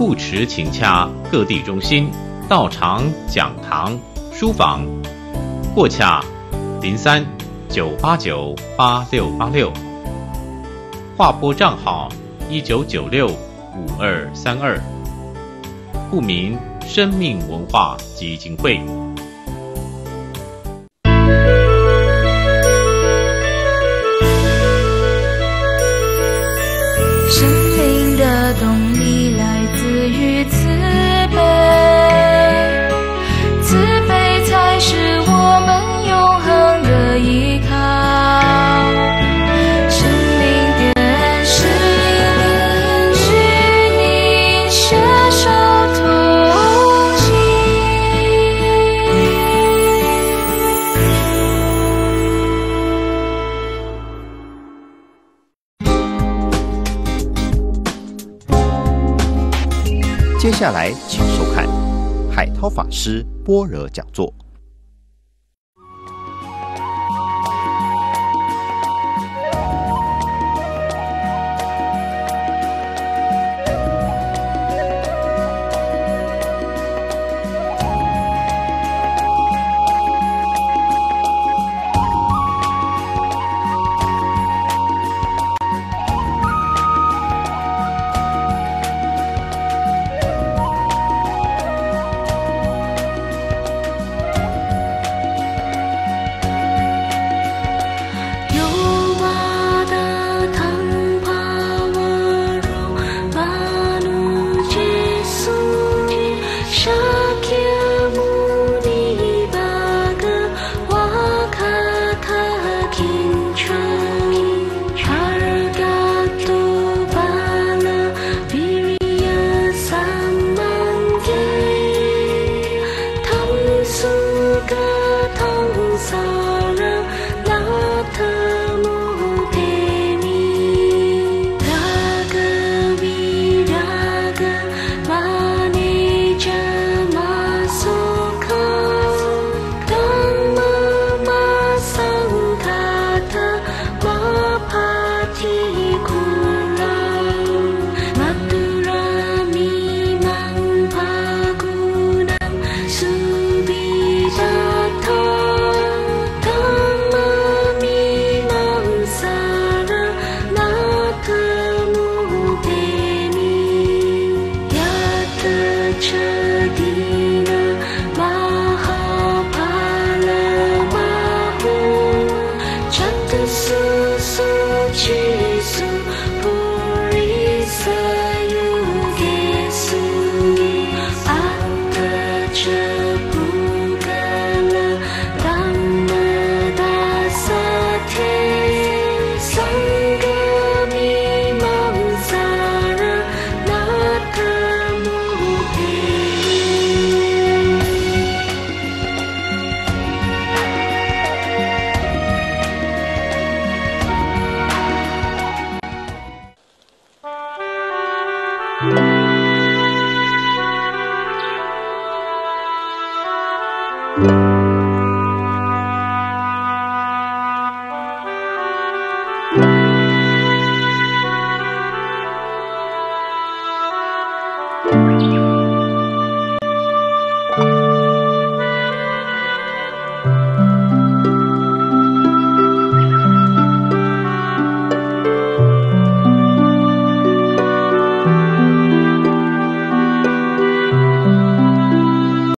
护持请洽各地中心、道场、讲堂、书房，或洽零三九八九八六八六，划拨账号一九九六五二三二，故名生命文化基金会。接下来请收看海涛法师般若讲座。